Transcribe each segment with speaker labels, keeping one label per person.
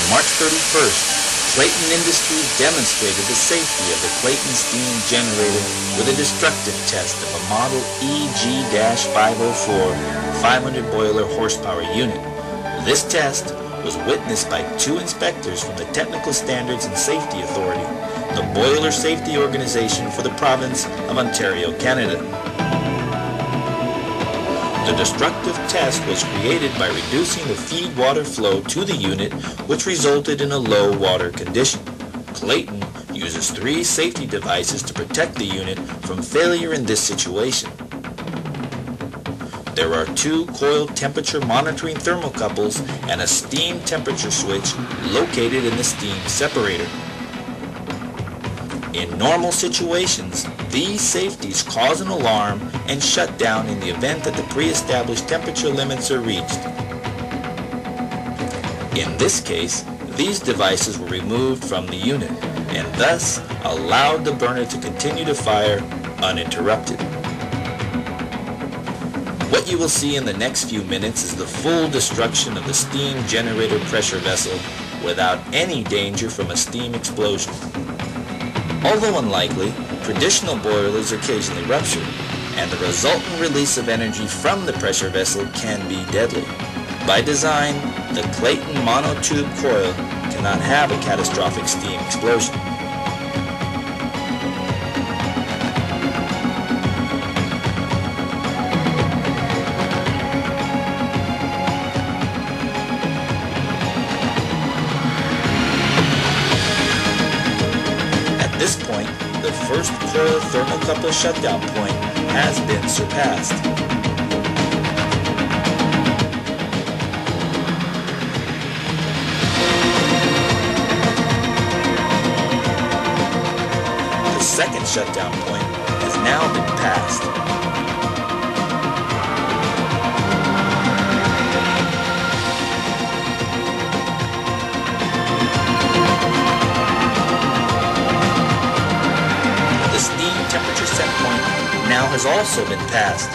Speaker 1: On March 31st, Clayton Industries demonstrated the safety of the Clayton steam generator with a destructive test of a Model EG-504 500 boiler horsepower unit. This test was witnessed by two inspectors from the Technical Standards and Safety Authority, the Boiler Safety Organization for the province of Ontario, Canada. The destructive test was created by reducing the feed water flow to the unit, which resulted in a low water condition. Clayton uses three safety devices to protect the unit from failure in this situation. There are two coil temperature monitoring thermocouples and a steam temperature switch located in the steam separator. In normal situations, these safeties cause an alarm and shut down in the event that the pre-established temperature limits are reached. In this case, these devices were removed from the unit and thus allowed the burner to continue to fire uninterrupted. What you will see in the next few minutes is the full destruction of the steam generator pressure vessel without any danger from a steam explosion. Although unlikely, traditional boilers occasionally rupture, and the resultant release of energy from the pressure vessel can be deadly. By design, the Clayton monotube coil cannot have a catastrophic steam explosion. This point, the first thermocouple shutdown point has been surpassed. The second shutdown point has now been passed. Has also been passed.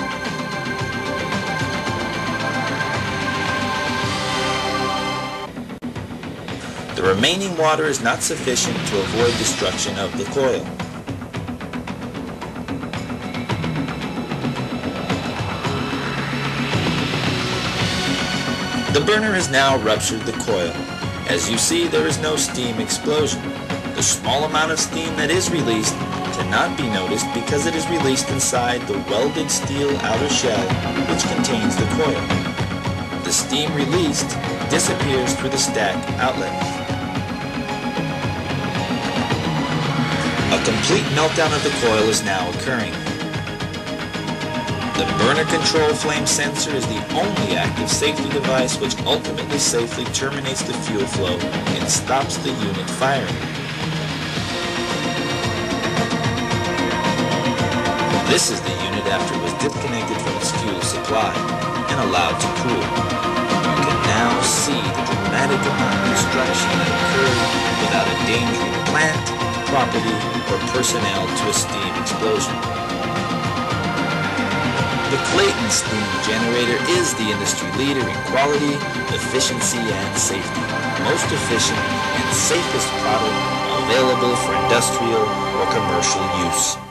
Speaker 1: The remaining water is not sufficient to avoid destruction of the coil. The burner has now ruptured the coil. As you see, there is no steam explosion. The small amount of steam that is released cannot be noticed because it is released inside the welded steel outer shell which contains the coil. The steam released disappears through the stack outlet. A complete meltdown of the coil is now occurring. The burner control flame sensor is the only active safety device which ultimately safely terminates the fuel flow and stops the unit firing. This is the unit after it was disconnected from its fuel supply and allowed to cool. You can now see the dramatic amount of destruction that occurred without endangering plant, property, or personnel to a steam explosion. The Clayton steam generator is the industry leader in quality, efficiency, and safety. Most efficient and safest product available for industrial or commercial use.